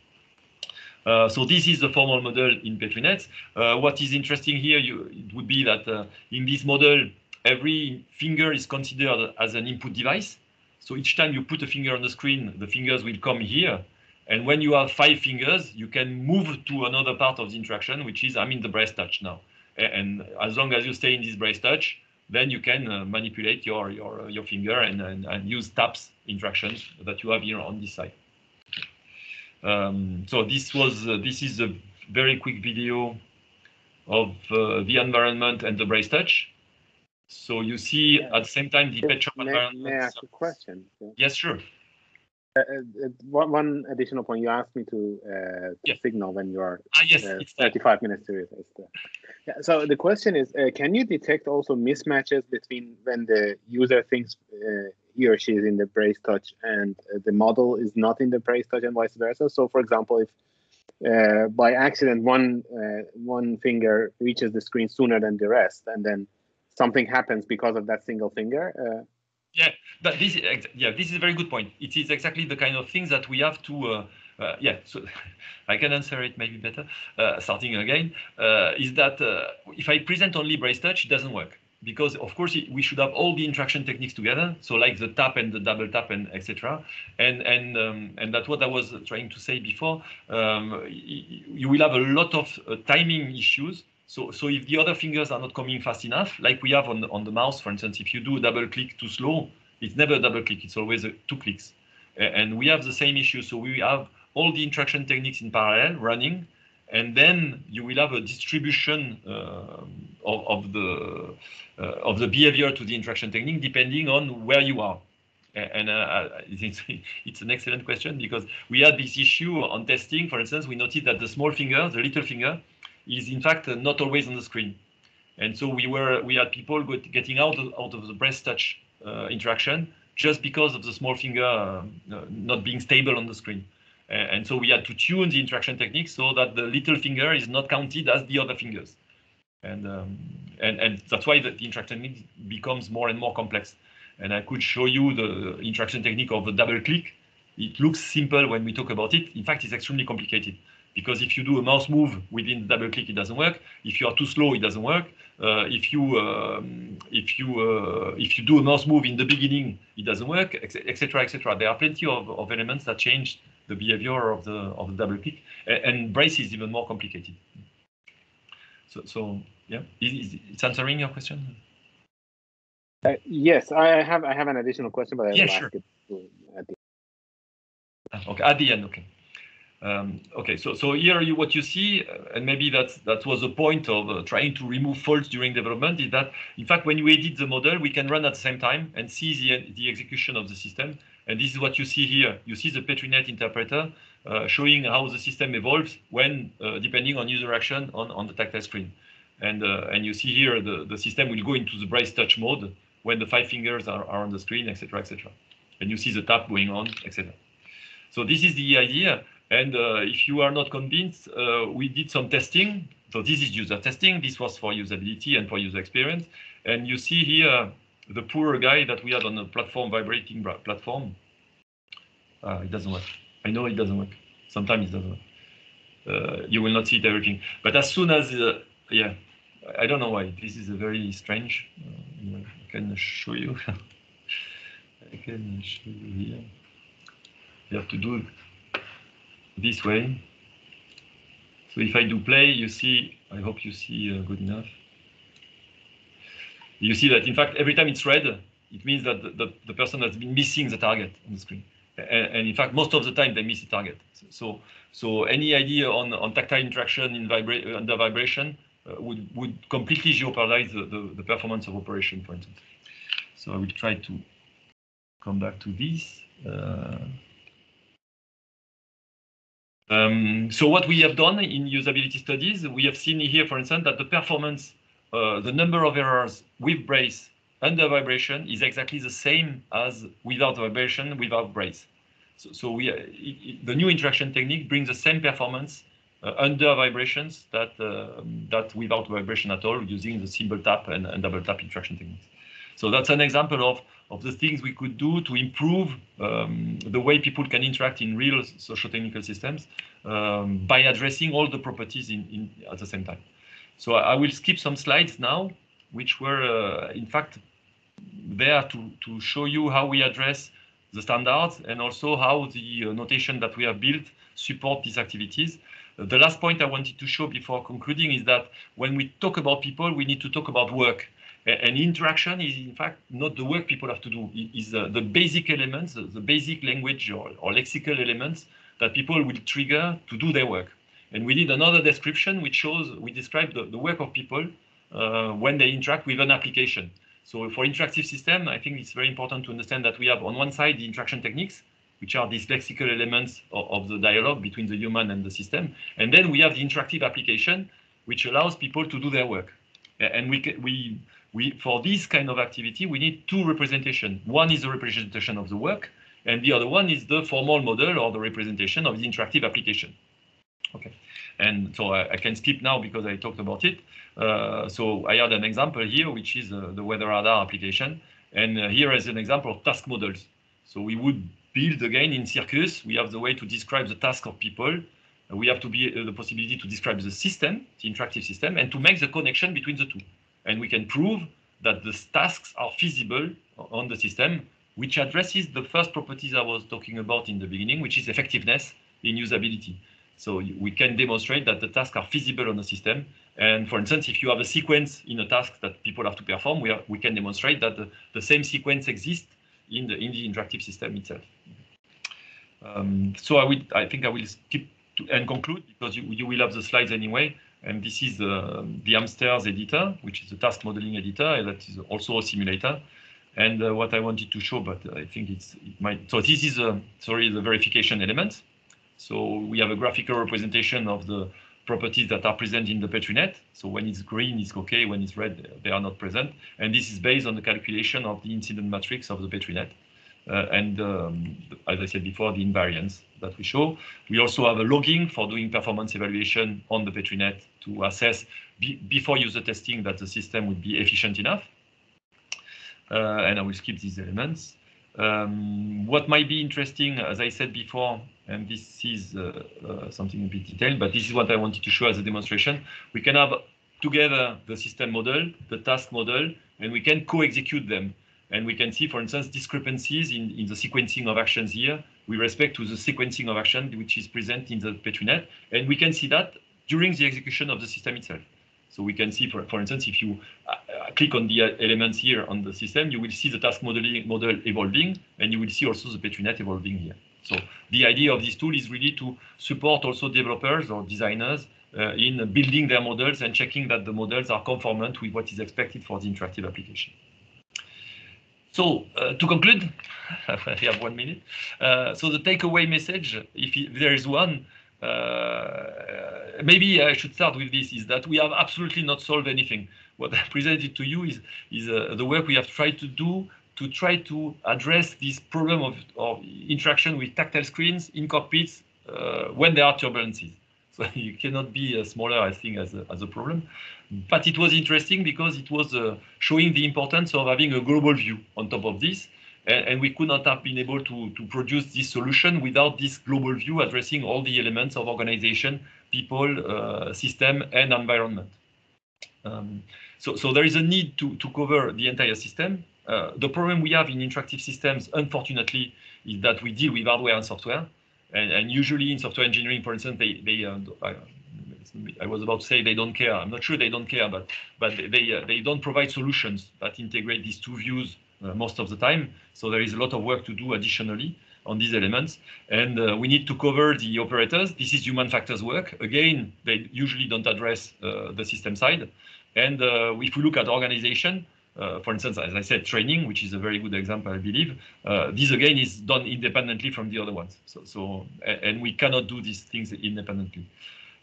Uh, so this is the formal model in PetriNet. Uh, what is interesting here you, it would be that uh, in this model, every finger is considered as an input device. So each time you put a finger on the screen, the fingers will come here. And when you have five fingers, you can move to another part of the interaction, which is I'm in the brace touch now. And as long as you stay in this brace touch, then you can uh, manipulate your your uh, your finger and, and, and use taps interactions that you have here on this side. Um, so this was uh, this is a very quick video of uh, the environment and the brace touch. So you see yeah. at the same time the PetShop may, environment. May I ask a question? Yes, sure. Uh, uh one, one additional point you asked me to, uh, to yeah. signal when you are ah, yes, uh, 35 minutes to it. Yeah, so the question is, uh, can you detect also mismatches between when the user thinks uh, he or she is in the brace touch and uh, the model is not in the brace touch and vice versa. So, for example, if uh, by accident one uh, one finger reaches the screen sooner than the rest, and then something happens because of that single finger. Uh, yeah, but this yeah this is a very good point. It is exactly the kind of things that we have to. Uh, uh, yeah, so I can answer it maybe better. starting again, is that if I present only brace touch, it doesn't work because of course we should have all the interaction techniques together so like the tap and the double tap and etc and and um, and that's what i was trying to say before um, you will have a lot of uh, timing issues so so if the other fingers are not coming fast enough like we have on on the mouse for instance if you do a double click too slow it's never a double click it's always a two clicks and we have the same issue so we have all the interaction techniques in parallel running and then you will have a distribution uh, of, of, the uh, of the behavior to the interaction technique depending on where you are. And uh, it's, it's, an excellent question because we had this issue on testing. For instance, we noticed that the small finger, the little finger, is in fact uh, not always on the screen. And so we were we had people getting out of, out of the brace touch uh, interaction just because of the small finger uh, not being stable on the screen. And so we had to tune the interaction technique so that the little finger is not counted as the other fingers. And um, and, and that's why the, the interaction technique becomes more and more complex. And I could show you the interaction technique of the double click. It looks simple when we talk about it. In fact, it's extremely complicated because if you do a mouse move within the double click, it doesn't work. If you are too slow, it doesn't work. Uh, if you um, if you uh, if you do a mouse move in the beginning, it doesn't work, etc., etc. There are plenty of, of elements that change the behavior of the of the double click, and, and brace is even more complicated. So, so yeah, is, is it's answering your question. Uh, yes, I have I have an additional question, but I yeah, sure. it At the... Ah, okay, at the end, okay. Um, okay, so so here you, what you see, uh, and maybe that's that was the point of uh, trying to remove faults during development, is that in fact when you edit the model, we can run at the same time and see the the execution of the system. And this is what you see here. You see the PetriNet interpreter uh, showing how the system evolves when, uh, depending on user action on, on the tactile screen. And, uh, and you see here the, the system will go into the brace touch mode when the five fingers are, are on the screen, etc., etc. And you see the tap going on, etc. So this is the idea. And uh, if you are not convinced, uh, we did some testing. So this is user testing. This was for usability and for user experience. And you see here the poor guy that we had on the platform vibrating platform. Uh, it doesn't work. I know it doesn't work. Sometimes it doesn't work. Uh, you will not see it everything. But as soon as, uh, yeah, I don't know why. This is a very strange. Uh, I can show you. I can show you here. You have to do it this way. So if I do play, you see, I hope you see uh, good enough you see that in fact every time it's red, it means that the, the, the person has been missing the target on the screen. And, and, in fact, most of the time they miss the target. So, so any idea on, on tactile interaction in vibra under vibration uh, would, would completely jeopardize the, the, the, performance of operation, for instance. So I will try to come back to this. Uh, um, so what we have done in usability studies, we have seen here, for instance, that the performance uh, the number of errors with brace under vibration is exactly the same as without vibration without brace. So, so we, uh, it, it, the new interaction technique brings the same performance uh, under vibrations that uh, that without vibration at all using the single tap and, and, double tap interaction techniques. So that's an example of, of the things we could do to improve um, the way people can interact in real social technical systems um, by addressing all the properties in, in, at the same time. So I will skip some slides now, which were uh, in fact there to, to show you how we address the standards and also how the uh, notation that we have built support these activities. The last point I wanted to show before concluding is that when we talk about people, we need to talk about work. And interaction is in fact not the work people have to do, it is uh, the basic elements, the basic language or, or lexical elements that people will trigger to do their work. And we did another description which shows, we describe the, the work of people uh, when they interact with an application. So for interactive system, I think it's very important to understand that we have on one side the interaction techniques, which are these lexical elements of, of, the dialogue between the human and the system. And then we have the interactive application, which allows people to do their work. And we, we, we, for this kind of activity, we need two representation. One is the representation of the work, and the other one is the formal model or the representation of the interactive application. Okay, and so I, I, can skip now because I talked about it. Uh, so I had an example here, which is uh, the weather radar application. And uh, here is an example of task models. So we would build again in Circus. We have the way to describe the task of people. we have to be uh, the possibility to describe the system, the interactive system, and to make the connection between the two. And we can prove that the tasks are feasible on the system, which addresses the first properties I was talking about in the beginning, which is effectiveness in usability. So we can demonstrate that the tasks are feasible on the system. And for instance, if you have a sequence in a task that people have to perform, we, are, we can demonstrate that the, the same sequence exists in the, in the interactive system itself. Um, so I will, I think I will skip to, and conclude because you, you will have the slides anyway. And this is uh, the Hamsters editor, which is a task modeling editor, and that is also a simulator. And uh, what I wanted to show, but I think it's it might. So this is a sorry the verification element. So we have a graphical representation of the properties that are present in the PetriNet. So when it's green, it's okay. When it's red, they are not present. And this is based on the calculation of the incidence matrix of the PetriNet. Uh, and um, as I said before, the invariance that we show. We also have a logging for doing performance evaluation on the PetriNet to assess be, before user testing that the system would be efficient enough. Uh, and I will skip these elements. Um, what might be interesting, as I said before, and this is uh, uh, something a bit detailed, but this is what I wanted to show as a demonstration. We can have together the system model, the task model, and we can co-execute them. And we can see, for instance, discrepancies in, in the sequencing of actions here with respect to the sequencing of action which is present in the PetriNet. And we can see that during the execution of the system itself. So we can see, for, for instance, if you uh, uh click on the elements here on the system, you will see the task modeling model evolving, and you will see also the PetriNet evolving here. So the idea of this tool is really to support also developers or designers uh, in building their models and checking that the models are conformant with what is expected for the interactive application. So uh, to conclude, I have one minute. Uh, so the takeaway message, if, if there is one, uh, maybe I should start with this, is that we have absolutely not solved anything. What I presented to you is, is uh, the work we have tried to do to try to address this problem of, of interaction with tactile screens in cockpits uh, when there are turbulences. So you cannot be uh, smaller, I think, as a, as a problem. But it was interesting because it was uh, showing the importance of having a global view on top of this. And, and, we could not have been able to, to produce this solution without this global view addressing all the elements of organization, people, uh, system, and environment. Um, so, so there is a need to, to cover the entire system. Uh, the problem we have in interactive systems, unfortunately, is that we deal with hardware and software. And, and usually in software engineering, for instance, they, they uh, I, I, was about to say they don't care. I'm not sure they don't care, but but they uh, they don't provide solutions that integrate these two views uh, most of the time. So there is a lot of work to do additionally on these elements. And uh, we need to cover the operators. This is human factors work. Again, they usually don't address uh, the system side. And uh, if we look at organization, uh, for instance, as I said, training, which is a very good example, I believe. Uh, this again is done independently from the other ones. So, so and we cannot do these things independently.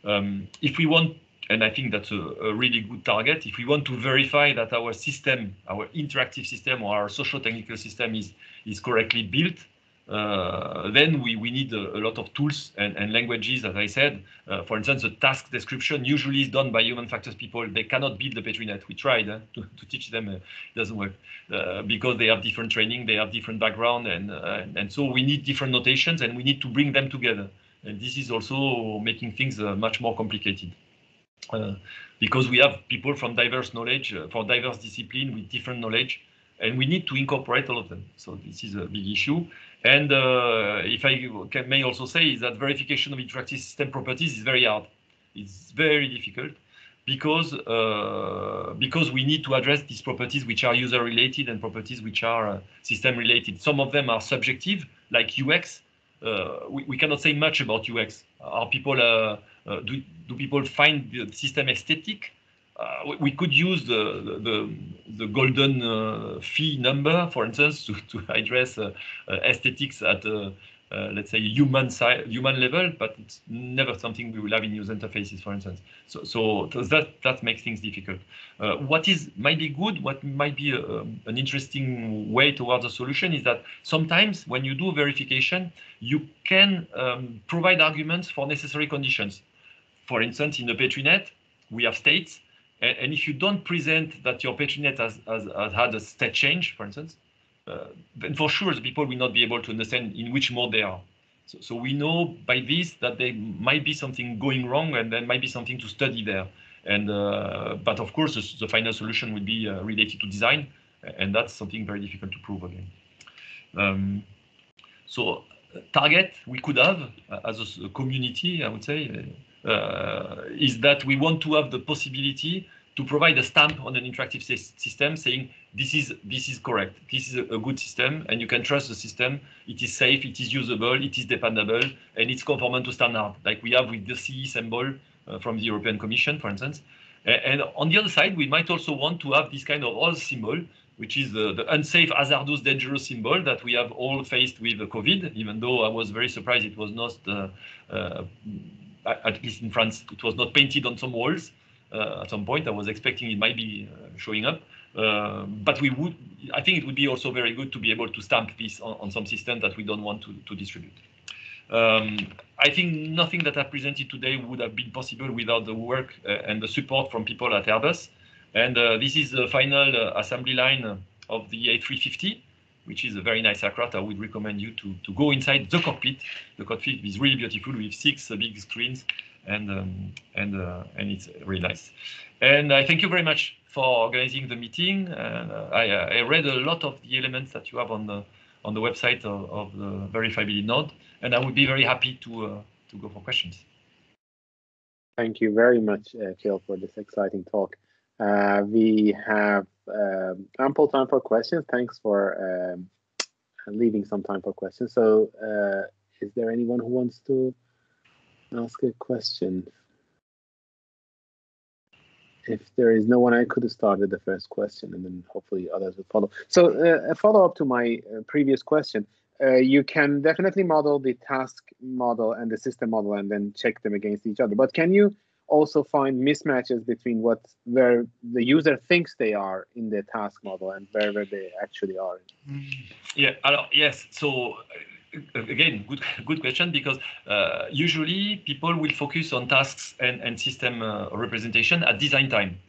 Um, if we want, and I think that's a, a, really good target, if we want to verify that our system, our interactive system or our social technical system is, is correctly built, uh, then we, we need a, a, lot of tools and, and languages, as I said. Uh, for instance, the task description usually is done by human factors people. They cannot build the PetriNet. We tried uh, to, to teach them, uh, it doesn't work uh, because they have different training, they have different background, and, uh, and so we need different notations and we need to bring them together. And this is also making things much more complicated. because we have people from diverse knowledge, for diverse discipline with different knowledge, and we need to incorporate all of them. So this is a big issue. And uh, if I can, may also say is that verification of interactive system properties is very hard. It's very difficult because uh, because we need to address these properties which are user related and properties which are uh, system related. Some of them are subjective, like UX. Uh, we, we cannot say much about UX. Are people uh, uh, do, do people find the system aesthetic? Uh, we, could use the the, the golden uh, phi number, for instance, to, to address uh, uh aesthetics at uh, uh, let's say human side, human level, but it's never something we will have in user interfaces, for instance. So, so that that makes things difficult. what is might be good, what might be a, an interesting way towards a solution is that sometimes when you do verification, you can um, provide arguments for necessary conditions. For instance, in the PetriNet, we have states and, and if you don't present that your PetriNet has, has, has had a state change, for instance, uh, then for sure the people will not be able to understand in which mode they are. So, so we know by this that there might be something going wrong and there might be something to study there. And uh, but of course, the, the, final solution would be uh, related to design, and that's something very difficult to prove again. Um, so target we could have as a community, I would say, is that we want to have the possibility to provide a stamp on an interactive system saying this is this is correct. This is a, good system and you can trust the system. It is safe it is usable it is dependable and it's conformant to standard like we have with the ce symbol uh, from the european commission for instance. And, and, on the other side we might also want to have this kind of all symbol which is the, the unsafe hazardous dangerous symbol that we have all faced with covid even though i was very surprised it was not uh, uh, at least in france it was not painted on some walls uh, at some point. I was expecting it might be uh, showing up. Uh, but we would, I think it would be also very good to be able to stamp this on, on some system that we don't want to, to distribute. Um, I think nothing that I presented today would have been possible without the work uh, and the support from people at Airbus. And this is the final assembly line of the A350, which is a very nice aircraft. I would recommend you to, to go inside the cockpit. The cockpit is really beautiful with six big screens and um, and uh, and it's really nice. And I thank you very much for organizing the meeting. Uh, I, uh, I read a lot of the elements that you have on the on the website of, of the verifiability node, and I would be very happy to uh, to go for questions. Thank you very much, uh, Phil, for this exciting talk. Uh, we have um, ample time for questions. Thanks for um, leaving some time for questions. So, uh, is there anyone who wants to ask a question. If there is no one, I could have started the first question and then hopefully others will follow. So uh, a follow up to my uh, previous question. Uh, you can definitely model the task model and the system model and then check them against each other. But can you also find mismatches between what where the user thinks they are in the task model and where, where they actually are? Yeah, yes. So again, good good question because uh, usually people will focus on tasks and, and system uh, representation at design time.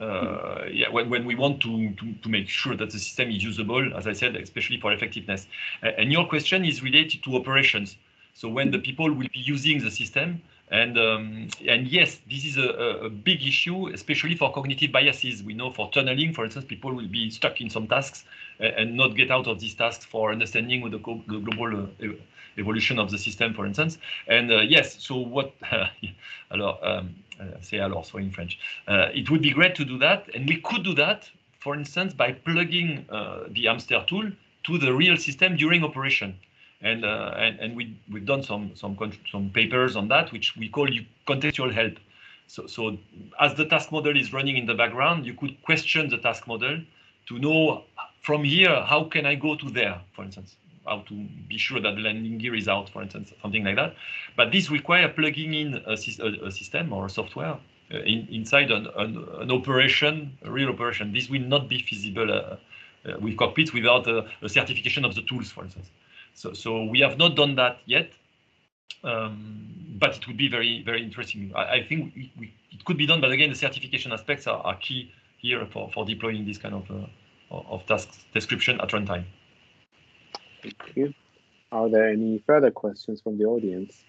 Uh, yeah, when, when we want to, to, to make sure that the system is usable, as I said, especially for effectiveness. And your question is related to operations. So when the people will be using the system, and um, and yes, this is a, a, big issue, especially for cognitive biases. We know for tunneling, for instance, people will be stuck in some tasks and, and not get out of these tasks for understanding the, the global uh, evolution of the system, for instance. And uh, yes, so what? alors, um, uh, say alors, so in French. Uh, it would be great to do that, and we could do that, for instance, by plugging uh, the Hamster tool to the real system during operation and uh, and, and we we've done some some some papers on that, which we call you contextual help. So so as the task model is running in the background, you could question the task model to know from here how can I go to there, for instance, how to be sure that the landing gear is out, for instance, something like that. But this requires plugging in a, a, a system or a software uh, in, inside an, an, an, operation, a real operation. This will not be feasible uh, uh, with cockpits without a, a certification of the tools, for instance. So, so we have not done that yet, um, but it would be very, very interesting. I, I think we, we, it could be done, but again, the certification aspects are, are key here for, for deploying this kind of, uh, of task description at runtime. Thank you. Are there any further questions from the audience?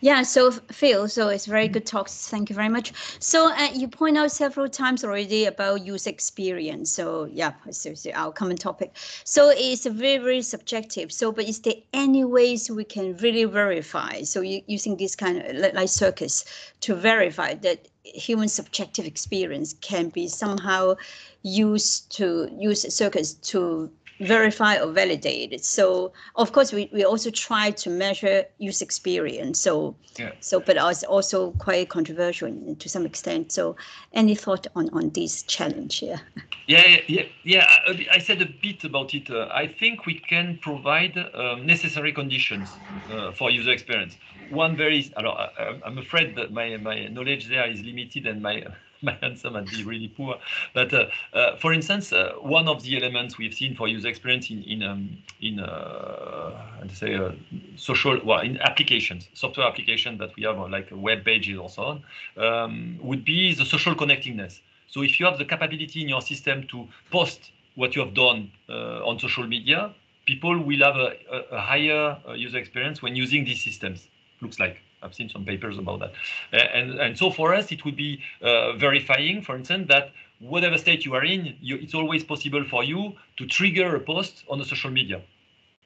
Yeah, so Phil, so it's very good talks. Thank you very much. So uh, you point out several times already about user experience. So yeah, so, so our common topic. So it's very, very subjective. So, but is there any ways we can really verify? So you, using this kind of like circus to verify that human subjective experience can be somehow used to use circus to verify or validate it. So of course we, we also try to measure user experience. So yeah. so but it's also quite controversial to some extent. So any thought on on this challenge here? Yeah, yeah, yeah. I, I said a bit about it. Uh, I think we can provide um, necessary conditions uh, for user experience. One very, I, I'm afraid that my my knowledge there is limited and my my answer might be really poor. But uh, uh, for instance, uh, one of the elements we've seen for user experience in in um, in uh, say uh, social well in applications, software applications that we have like web pages or so on, um, would be the social connectingness. So if you have the capability in your system to post what you have done uh, on social media, people will have a, a higher user experience when using these systems. Looks like I've seen some papers about that. And, and so for us, it would be uh, verifying, for instance, that whatever state you are in, you, it's always possible for you to trigger a post on the social media.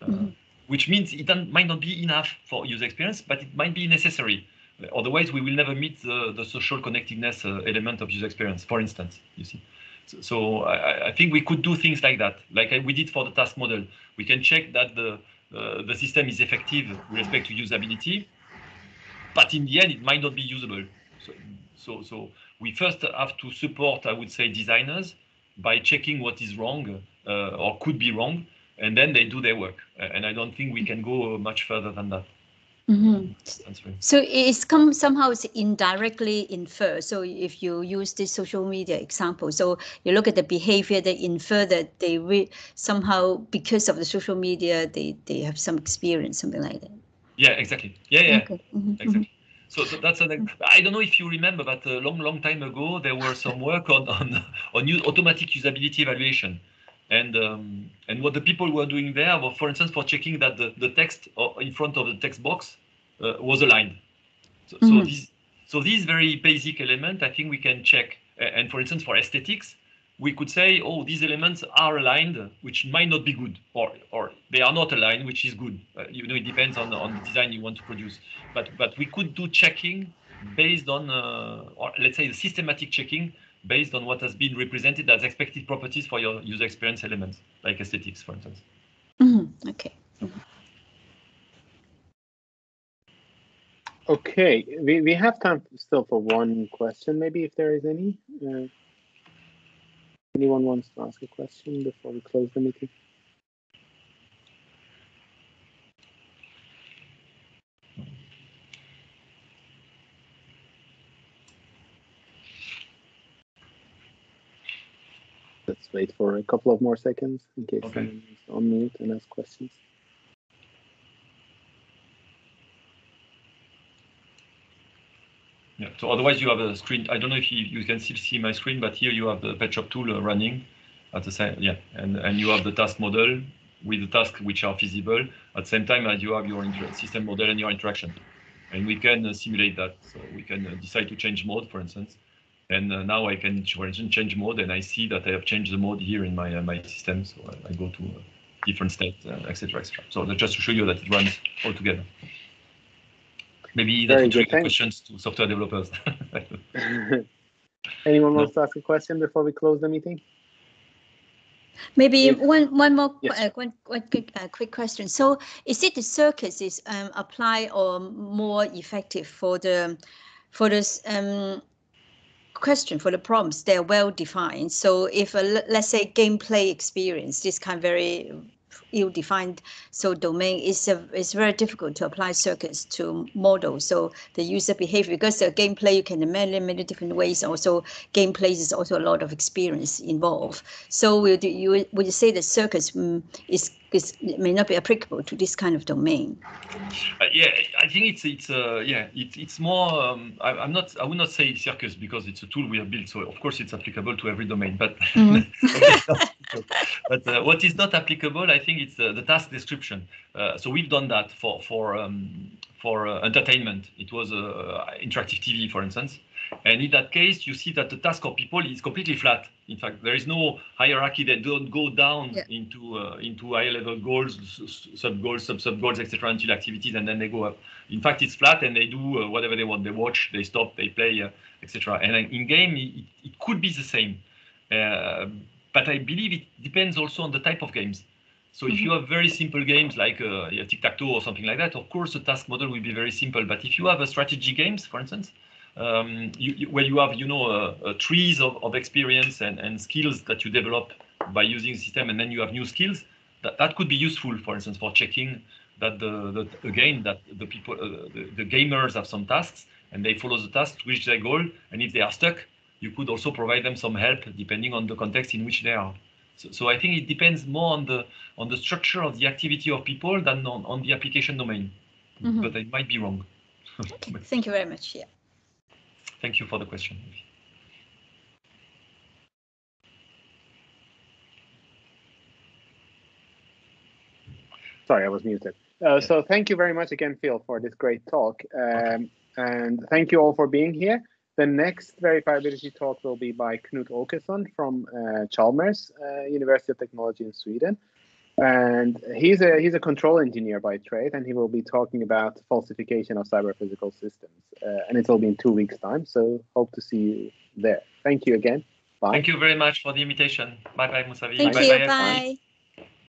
Uh, mm-hmm. Which means it might not be enough for user experience, but it might be necessary. Otherwise, we will never meet the, the social connectedness uh, element of user experience, for instance, you see. So, so I, I, think we could do things like that, like we did for the task model. We can check that the, uh, the system is effective with respect to usability, but in the end, it might not be usable. So, so, so we first have to support, I would say, designers by checking what is wrong uh, or could be wrong, and then they do their work. And I don't think we can go much further than that. Mm-hmm. So it's come somehow it's indirectly infer. So if you use this social media example, so you look at the behavior, they infer that they re- somehow because of the social media, they they have some experience, something like that. Yeah, exactly. Yeah, yeah, okay. mm-hmm. exactly. So, so that's an, I don't know if you remember, but a long, long time ago, there were some work on on on new automatic usability evaluation. And um, and what the people were doing there was, for instance, for checking that the, the text in front of the text box uh, was aligned. So, mm-hmm. so this so this very basic element, I think we can check. And for instance, for aesthetics, we could say, oh, these elements are aligned, which might not be good, or or they are not aligned, which is good. Uh, you know, it depends on the, on the design you want to produce. But but we could do checking based on, uh, or let's say, the systematic checking based on what has been represented as expected properties for your user experience elements, like aesthetics, for instance. Mm-hmm. Okay. Mm-hmm. Okay, we, we have time still for one question, maybe if there is any. Uh, anyone wants to ask a question before we close the meeting? Let's wait for a couple of more seconds in case okay. someone needs to unmute and ask questions. Yeah. So otherwise you have a screen. I don't know if you, you can still see my screen, but here you have the PetShop tool uh, running at the same. Yeah, and and you have the task model with the tasks which are feasible at the same time as you have your system model and your interaction. And we can uh, simulate that. So we can uh, decide to change mode, for instance. And now I can, for instance, change mode, and I see that I have changed the mode here in my my system. So I, I go to different states, etc., etc. So just to show you that it runs all together. Maybe that would trigger questions to software developers. Anyone wants no. to ask a question before we close the meeting? Maybe yes. one one more yes. uh, one, one quick, uh, quick question. So, is it the CIRCUS is um, apply or more effective for the for this um, question for the prompts? They're well defined. So, if a, let's say gameplay experience, this kind of very ill-defined so domain is it's very difficult to apply CIRCUS to models. So the user behavior because the gameplay you can many many different ways. Also gameplay is also a lot of experience involved. So would you would you say the CIRCUS um, is because it may not be applicable to this kind of domain. Uh, yeah, I think it's it's uh, yeah it, it's more. Um, I, am not I would not say circus because it's a tool we have built, so of course it's applicable to every domain. But mm. but uh, what is not applicable, I think it's uh, the task description. Uh, so we've done that for for um, for uh, entertainment. It was interactive TV, for instance. And in that case, you see that the task of people is completely flat. In fact, there is no hierarchy that don't go down yeah. into uh, into higher level goals, sub goals, sub sub goals, etc. until activities, and then they go up. In fact, it's flat, and they do uh, whatever they want. They watch, they stop, they play, uh, etc. And in game, it, it, could be the same, uh, but I believe it depends also on the type of games. So mm-hmm. if you have very simple games like uh, tic-tac-toe or something like that, of course the task model will be very simple. But if you have a strategy games, for instance, um, you, you, where you have you know uh, uh, trees of, of experience and, and skills that you develop by using the system and then you have new skills that, that could be useful for instance for checking that the, the again that the people uh, the, the, gamers have some tasks and they follow the task to reach their goal and if they are stuck you could also provide them some help depending on the context in which they are so, so i think it depends more on the on the structure of the activity of people than on, on the application domain mm-hmm. but i might be wrong okay. thank you very much yeah Thank you for the question. Sorry, I was muted. Uh, so thank you very much again, Phil, for this great talk. Um, and thank you all for being here. The next verifiability talk will be by Knut Åkesson from uh, Chalmers uh, University of Technology in Sweden. And he's a he's a control engineer by trade, and he will be talking about falsification of cyber physical systems. Uh, and it will be in two weeks' time. So hope to see you there. Thank you again. Bye. Thank you very much for the invitation. Bye bye, Mousavi. Thank bye, you. Bye. bye.